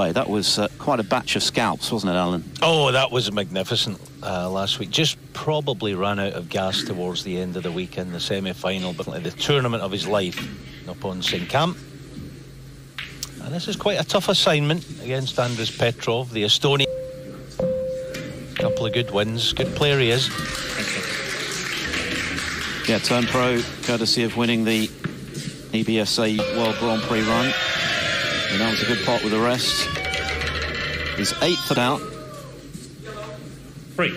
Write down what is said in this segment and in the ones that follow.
Way, that was uh, quite a batch of scalps, wasn't it, Alan? Oh, that was magnificent uh, last week. Just probably ran out of gas towards the end of the week in the semi-final, but the tournament of his life up on Saengkham. And this is quite a tough assignment against Andres Petrov, the Estonian. Couple of good wins. Good player he is. Yeah, turn pro, courtesy of winning the EBSA World Grand Prix run. And that was a good pot with the rest. He's eighth out. Three.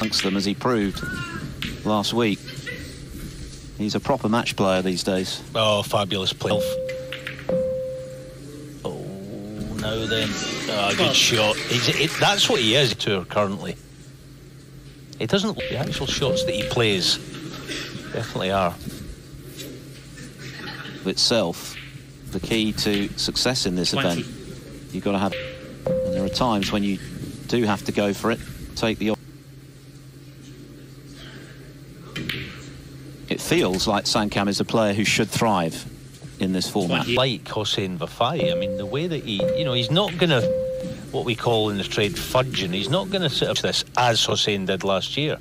Amongst them, as he proved last week. He's a proper match player these days. Oh, fabulous play. Oh, now then. Oh, good Oh. shot. He's, it, that's what he is to her currently. It doesn't the actual shots that he plays definitely are. Of itself, the key to success in this 20. event, you've got to have. And there are times when you do have to go for it, take the. It feels like Saengkham is a player who should thrive in this format. Like Hossein Vafai, I mean, the way that he, you know, he's not going to, what we call in the trade, fudging. He's not going to sit up to this as Hossein did last year.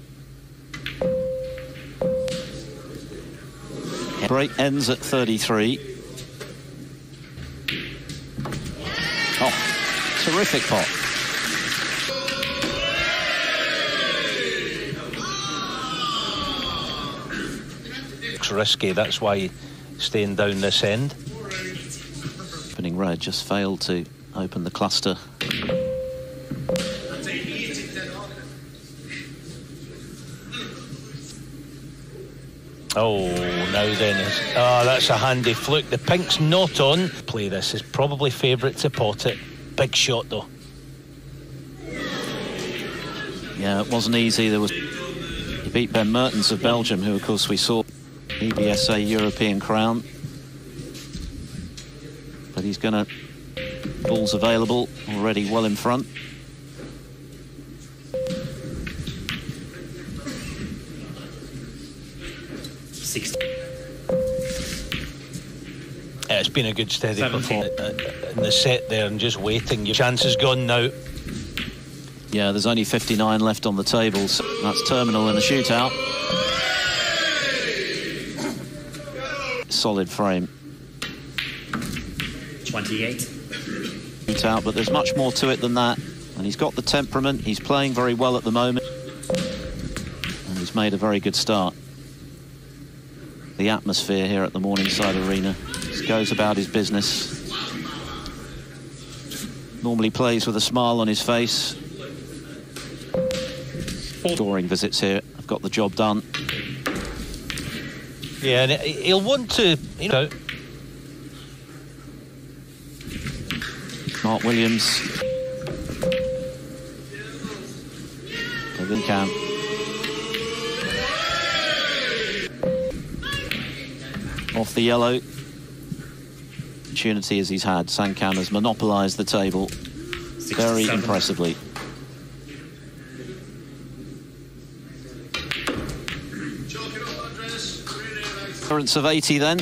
Break ends at 33. Oh, terrific pot. It's risky. That's why staying down this end. Opening red just failed to open the cluster. Oh, now then. Oh, that's a handy fluke. The pink's not on. Play this is probably favourite to pot it. Big shot though. Yeah, it wasn't easy. There was he beat Ben Mertens of Belgium, who of course we saw EBSA European crown. But he's gonna balls available already well in front. Sixty. Yeah, it's been a good steady performance uh, in the set there and just waiting. Your chance is gone now. Yeah, there's only 59 left on the table. So that's terminal in the shootout. Solid frame. Twenty-eight. shootout, but there's much more to it than that. And he's got the temperament. He's playing very well at the moment. And he's made a very good start. The atmosphere here at the Morningside Arena just goes about his business. Normally plays with a smile on his face. Scoring visits here. I've got the job done. Yeah, and he- he'll want to, you know, Mark Williams. Kevin Camp. Off the yellow. Opportunity as he's had. Saengkham has monopolised the table very impressively. Clearance of 80 then.